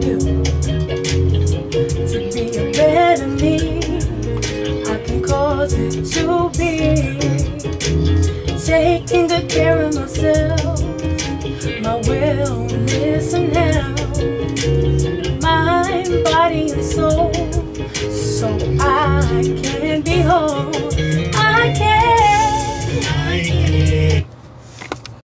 do to be a better me. I can cause it to be taking good care of myself, my wellness and health, mind, body, and soul, so I can be whole.